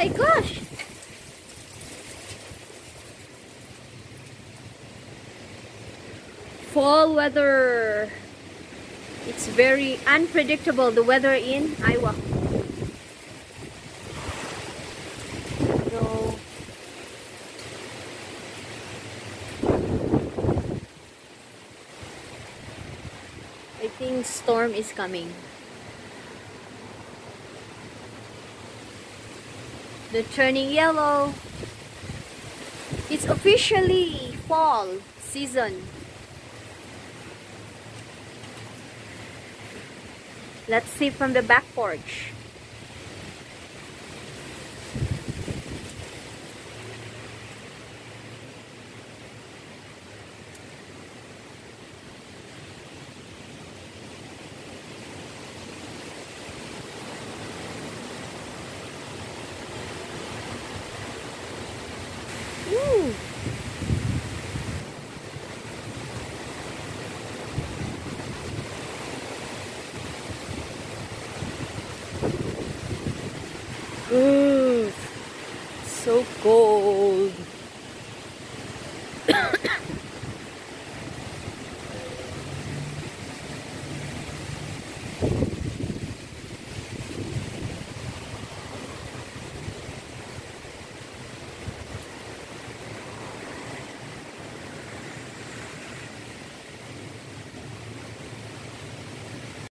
my gosh! Fall weather. It's very unpredictable, the weather in Iowa. I think storm is coming. The turning yellow. It's officially fall season. Let's see from the back porch. So cold.